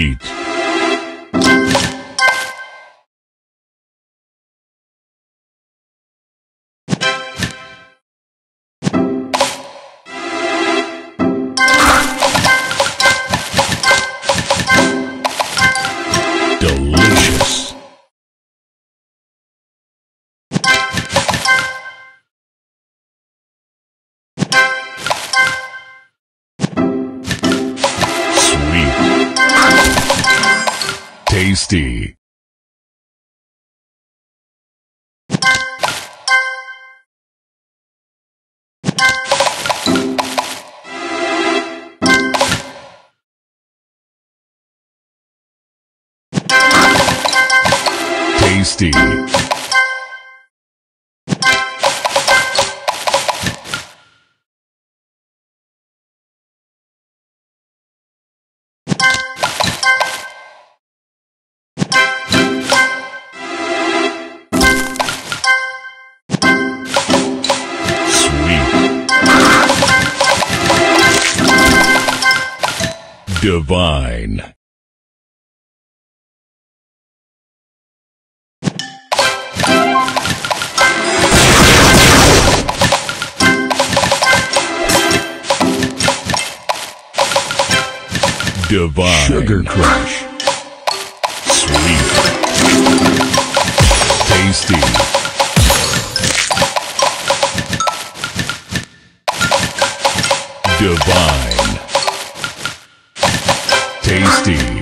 eat. Tasty. Tasty. Divine. Divine. Sugar Crush. Sweet. Tasty. Divine. Tasty.